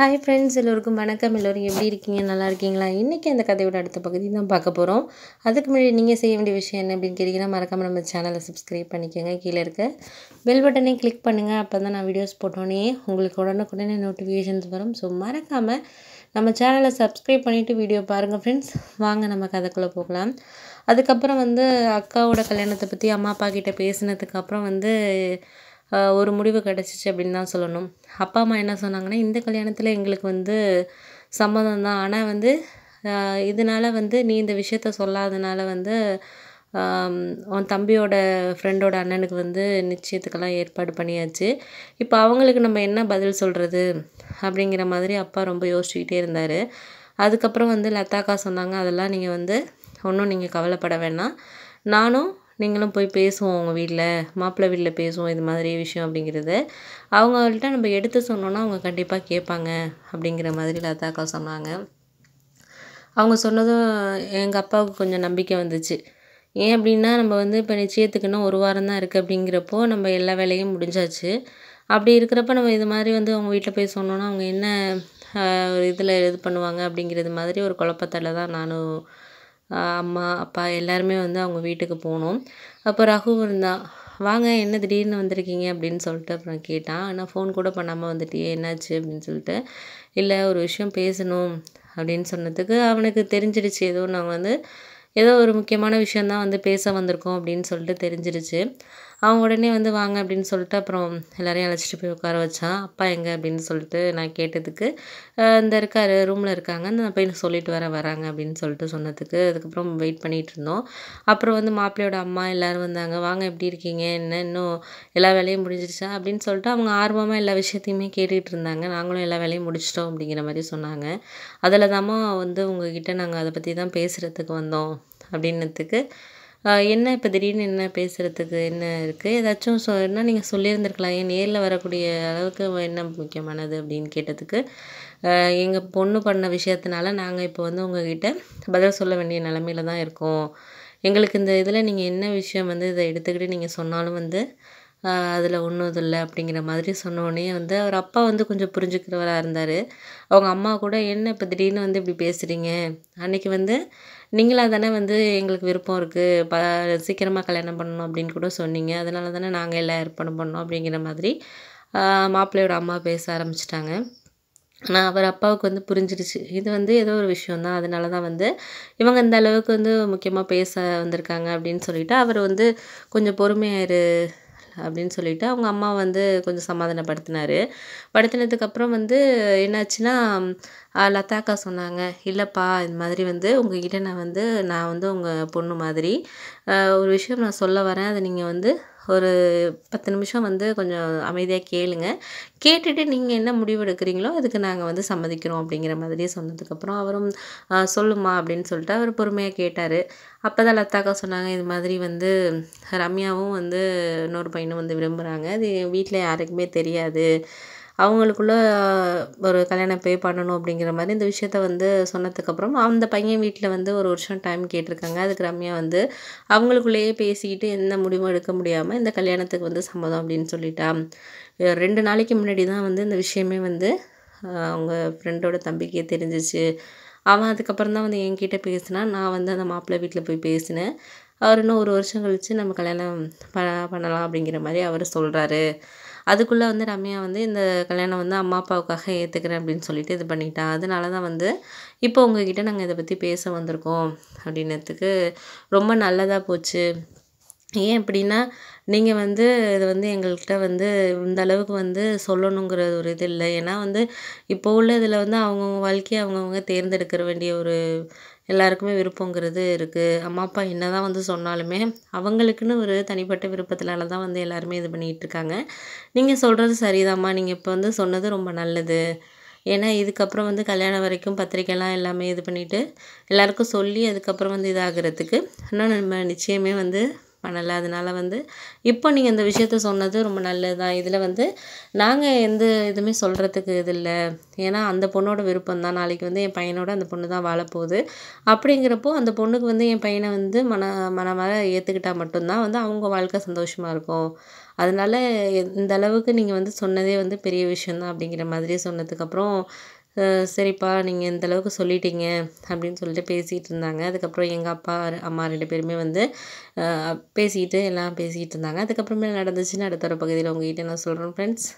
Hi friends எல்லோருக்கும் வணக்கம். எல்லோரும் எப்படி இருக்கீங்க? நல்லா இருக்கீங்களா? இன்றைக்கி அந்த கதையோட அடுத்த பகுதி தான் பார்க்க போகிறோம் அதுக்கு முன்னாடி நீங்கள் செய்ய வேண்டிய விஷயம் என்ன அப்படின்னு கேட்டிங்கன்னா மறக்காமல் நம்ம சேனலை சப்ஸ்கிரைப் பண்ணிக்கோங்க. கீழே இருக்க பெல் பட்டனே கிளிக் பண்ணுங்கள் அப்போ தான் நான் வீடியோஸ் போட்டோன்னே உங்களுக்கு உடனுக்குடனே நோட்டிஃபிகேஷன்ஸ் வரும். ஸோ மறக்காமல் நம்ம சேனலை சப்ஸ்கிரைப் பண்ணிவிட்டு வீடியோ பாருங்கள் ஃப்ரெண்ட்ஸ் வாங்க நம்ம கதைக்குள்ளே போகலாம். அதுக்கப்புறம் வந்து அக்காவோட கல்யாணத்தை பற்றி அம்மா அப்பா கிட்டே பேசினதுக்கப்புறம் வந்து ஒரு முடிவு கிடச்சிச்சு அப்படின்னு தான் சொல்லணும். அப்பா அம்மா என்ன சொன்னாங்கன்னா இந்த கல்யாணத்தில் எங்களுக்கு வந்து சம்மதம் தான். ஆனால் வந்து இதனால் வந்து நீ இந்த விஷயத்த சொல்லாதனால வந்து உன் தம்பியோட ஃப்ரெண்டோட அண்ணனுக்கு வந்து நிச்சயத்துக்கெல்லாம் ஏற்பாடு பண்ணியாச்சு. இப்போ அவங்களுக்கு நம்ம என்ன பதில் சொல்கிறது அப்படிங்கிற மாதிரி அப்பா ரொம்ப யோசிச்சுக்கிட்டே இருந்தார். அதுக்கப்புறம் வந்து லதாக்கா சொன்னாங்க அதெல்லாம் நீங்கள் வந்து ஒன்றும் நீங்கள் கவலைப்பட வேணாம். நானும் நீங்களும் போய் பேசுவோம் உங்கள் வீட்டில் மாப்பிள்ளை வீட்டில் பேசுவோம் இது மாதிரி விஷயம் அப்படிங்கிறது. அவங்கள்ட்ட நம்ம எடுத்து சொன்னோன்னா அவங்க கண்டிப்பாக கேட்பாங்க அப்படிங்கிற மாதிரி லதாக்கா சொன்னாங்க. அவங்க சொன்னதும் எங்கள் அப்பாவுக்கு கொஞ்சம் நம்பிக்கை வந்துச்சு. ஏன் அப்படின்னா நம்ம வந்து இப்போ நிச்சயத்துக்குன்னா ஒரு வாரம் தான் இருக்குது அப்படிங்கிறப்போ நம்ம எல்லா வேலையும் முடிஞ்சாச்சு. அப்படி இருக்கிறப்ப நம்ம இது மாதிரி வந்து அவங்க வீட்டில் போய் சொன்னோன்னா அவங்க என்ன ஒரு இதில் இது பண்ணுவாங்க அப்படிங்கிறது மாதிரி ஒரு குழப்பத்தில் தான் நானும் அம்மா அப்பா எல்லாருமே வந்து அவங்க வீட்டுக்கு போனோம். அப்போ ரகு இருந்தான் வாங்க என்ன திடீர்னு வந்திருக்கீங்க? அப்படின்னு சொல்லிட்டு அப்புறம் கேட்டான். ஆனால் ஃபோன் கூட பண்ணாமல் வந்துட்டியே என்னாச்சு அப்படின்னு சொல்லிட்டு இல்லை ஒரு விஷயம் பேசணும். அப்படின்னு சொன்னதுக்கு அவனுக்கு தெரிஞ்சிடுச்சு. ஏதோ நாங்கள் வந்து ஏதோ ஒரு முக்கியமான விஷயந்தான் வந்து பேச வந்திருக்கோம் அப்படின்னு சொல்லிட்டு தெரிஞ்சிருச்சு. அவன் உடனே வந்து வாங்க அப்படின்னு சொல்லிட்டு அப்புறம் எல்லோரையும் அழைச்சிட்டு போய் உட்கார வச்சான் அப்பா எங்கே? அப்படின்னு சொல்லிட்டு நான் கேட்டதுக்கு இந்த இருக்கார் ரூமில் இருக்காங்க. நான் போய் சொல்லிட்டு வர வராங்க. அப்படின்னு சொல்லிட்டு சொன்னதுக்கு அதுக்கப்புறம் வெயிட் பண்ணிகிட்டு இருந்தோம். அப்புறம் வந்து மாப்பிள்ளையோட அம்மா எல்லோரும் வந்தாங்க. வாங்க எப்படி இருக்கீங்க? என்ன? இன்னும் எல்லா வேலையும் முடிஞ்சிருச்சா? அப்படின்னு சொல்லிட்டு அவங்க ஆர்வமாக எல்லா விஷயத்தையுமே கேட்டுக்கிட்டு இருந்தாங்க. நாங்களும் எல்லா வேலையும் முடிச்சிட்டோம் அப்படிங்கிற மாதிரி சொன்னாங்க. அதில் தாம்மா வந்து உங்ககிட்ட நாங்கள் அதை பற்றி தான் பேசுகிறதுக்கு வந்தோம். அப்படின்னத்துக்கு என்ன இப்போ திடீர்னு என்ன பேசுகிறதுக்கு என்ன இருக்குது ஏதாச்சும் சொன்னால் நீங்கள் சொல்லியிருந்திருக்கலாம். ஏன் நேரில் வரக்கூடிய அளவுக்கு என்ன முக்கியமானது அப்படின்னு கேட்டதுக்கு எங்கள் பொண்ணு பண்ண விஷயத்தினால நாங்கள் இப்போ வந்து உங்ககிட்ட பதில் சொல்ல வேண்டிய நிலமையில தான் இருக்கோம். எங்களுக்கு இந்த இதில் நீங்கள் என்ன விஷயம் வந்து இதை எடுத்துக்கிட்டு நீங்கள் சொன்னாலும் வந்து அதில் ஒன்றும் இது இல்லை அப்படிங்கிற மாதிரி சொன்னோடனே வந்து அவர் அப்பா வந்து கொஞ்சம் புரிஞ்சுக்கிறவராக இருந்தார். அவங்க அம்மா கூட என்ன இப்போ திடீர்னு வந்து இப்படி பேசுகிறீங்க அன்னைக்கு வந்து நீங்களாக தானே வந்து எங்களுக்கு விருப்பம் இருக்குது ப சீக்கிரமாக கல்யாணம் பண்ணணும் அப்படின்னு கூட சொன்னீங்க. அதனால தானே நாங்கள் எல்லாம் ஏற்பாடு பண்ணோம் அப்படிங்கிற மாதிரி மாப்பிள்ளையோட அம்மா பேச ஆரம்பிச்சிட்டாங்க. ஆனால் அவர் அப்பாவுக்கு வந்து புரிஞ்சிருச்சு. இது வந்து ஏதோ ஒரு விஷயம் தான். அதனால தான் வந்து இவங்க இந்த அளவுக்கு வந்து முக்கியமாக பேச வந்திருக்காங்க அப்படின்னு சொல்லிட்டு அவர் வந்து கொஞ்சம் பொறுமையாயிரு அப்படின்னு சொல்லிட்டு அவங்க அம்மா வந்து கொஞ்சம் சமாதானப்படுத்தினார். படுத்தினதுக்கப்புறம் வந்து என்னாச்சுன்னா லதாக்கா சொன்னாங்க இல்லைப்பா இது மாதிரி வந்து உங்ககிட்ட நான் வந்து நான் வந்து உங்கள் பொண்ணு மாதிரி ஒரு விஷயம் நான் சொல்ல வரேன். அதை நீங்கள் வந்து ஒரு பத்து நிமிஷம் வந்து கொஞ்சம் அமைதியாக கேளுங்க. கேட்டுட்டு நீங்கள் என்ன முடிவு எடுக்கிறீங்களோ அதுக்கு நாங்கள் வந்து சம்மதிக்கிறோம் அப்படிங்கிற மாதிரி சொன்னதுக்கப்புறம் அவரும் சொல்லுமா அப்படின்னு சொல்லிட்டு அவர் பொறுமையாக கேட்டார். அப்போ தான் லத்தாக்கா சொன்னாங்க இது மாதிரி வந்து ரம்யாவும் வந்து இன்னொரு பையனும் வந்து விரும்புகிறாங்க அது வீட்டில் யாருக்குமே தெரியாது. அவங்களுக்குள்ள ஒரு கல்யாணம் பே பண்ணணும் அப்படிங்கிற மாதிரி இந்த விஷயத்த வந்து சொன்னதுக்கப்புறம் அந்த பையன் வீட்டில் வந்து ஒரு வருஷம் டைம் கேட்டிருக்காங்க. அதுக்கு ரம்யா வந்து அவங்களுக்குள்ளேயே பேசிக்கிட்டு எந்த முடிவும் எடுக்க முடியாமல் இந்த கல்யாணத்துக்கு வந்து சம்மதம் அப்படின்னு சொல்லிட்டா. ரெண்டு நாளைக்கு முன்னாடி தான் வந்து இந்த விஷயமே வந்து அவங்க ஃப்ரெண்டோட தம்பிக்கே தெரிஞ்சிச்சு. அவன் அதுக்கப்புறம் தான் வந்து என்கிட்ட பேசினா நான் வந்து அந்த மாப்பிள்ளை வீட்டில் போய் பேசினேன். அவர் இன்னும் ஒரு வருஷம் கழித்து நம்ம கல்யாணம் ப பண்ணலாம் அப்படிங்கிற மாதிரி அவர் சொல்கிறாரு அதுக்குள்ளே வந்து ரம்யா வந்து இந்த கல்யாணம் வந்து அம்மா அப்பாவுக்காக ஏற்றுக்கிறேன் அப்படின்னு சொல்லிட்டு இது பண்ணிட்டா. அதனால தான் வந்து இப்போ உங்ககிட்ட நாங்கள் இதை பற்றி பேச வந்திருக்கோம் அப்படின்னதுக்கு ரொம்ப நல்லதாக போச்சு. ஏன் அப்படின்னா நீங்கள் வந்து இது வந்து எங்கள்கிட்ட வந்து இந்த அளவுக்கு வந்து சொல்லணுங்கிற ஒரு இது இல்லை. ஏன்னா வந்து இப்போ உள்ள இதில் வந்து அவங்கவுங்க வாழ்க்கையை அவங்கவுங்க தேர்ந்தெடுக்கிற வேண்டிய ஒரு எல்லாருக்குமே விருப்பங்கிறது இருக்குது அம்மா அப்பா என்ன தான் வந்து சொன்னாலுமே அவங்களுக்குன்னு ஒரு தனிப்பட்ட விருப்பத்தினால தான் வந்து எல்லாருமே இது பண்ணிகிட்டு இருக்காங்க. நீங்கள் சொல்கிறது சரிதாம்மா. நீங்கள் இப்போ வந்து சொன்னது ரொம்ப நல்லது. ஏன்னா இதுக்கப்புறம் வந்து கல்யாணம் வரைக்கும் பத்திரிக்கைலாம் எல்லாமே இது பண்ணிவிட்டு எல்லாருக்கும் சொல்லி அதுக்கப்புறம் வந்து இதாகிறதுக்கு இன்னும் நம்ம நிச்சயமே வந்து பண்ணலை. அதனால் வந்து இப்போ நீங்கள் இந்த விஷயத்த சொன்னது ரொம்ப நல்லது தான் இதில் வந்து நாங்கள் எந்த இதுவுமே சொல்கிறதுக்கு இது இல்லை. ஏன்னா அந்த பொண்ணோட விருப்பம் தான். நாளைக்கு வந்து என் பையனோட அந்த பொண்ணு தான் வாழப்போகுது. அப்படிங்கிறப்போ அந்த பொண்ணுக்கு வந்து என் பையனை வந்து மன மனமார ஏற்றுக்கிட்டா மட்டும்தான் வந்து அவங்க வாழ்க்கை சந்தோஷமாக இருக்கும். அதனால இந்த அளவுக்கு நீங்கள் வந்து சொன்னதே வந்து பெரிய விஷயம் தான் அப்படிங்கிற மாதிரி சொன்னதுக்கப்புறம் சரிப்பா நீங்கள் இந்த அளவுக்கு சொல்லிட்டீங்க அப்படின்னு சொல்லிட்டு பேசிகிட்டு இருந்தாங்க. அதுக்கப்புறம் எங்கள் அப்பா அம்மா ரெண்டு பேருமே வந்து பேசிக்கிட்டு எல்லாம் பேசிக்கிட்டு இருந்தாங்க. அதுக்கப்புறமே நடந்துச்சுன்னு அடுத்த ஒரு பகுதியில் உங்ககிட்ட நான் சொல்கிறேன் ஃப்ரெண்ட்ஸ்